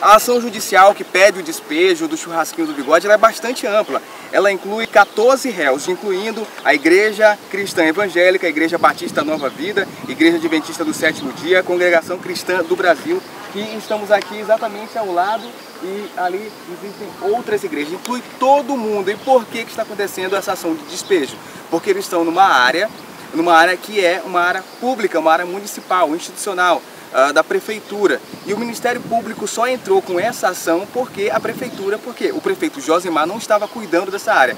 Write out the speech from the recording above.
A ação judicial que pede o despejo do churrasquinho do bigode é bastante ampla. Ela inclui 14 réus, incluindo a Igreja Cristã Evangélica, a Igreja Batista Nova Vida, Igreja Adventista do Sétimo Dia, Congregação Cristã do Brasil, que estamos aqui exatamente ao lado e ali existem outras igrejas. Inclui todo mundo. E por que, que está acontecendo essa ação de despejo? Porque eles estão numa área, numa área que é uma área pública, uma área municipal, institucional uh, da prefeitura. E o Ministério Público só entrou com essa ação porque a prefeitura, porque o prefeito Josimar não estava cuidando dessa área.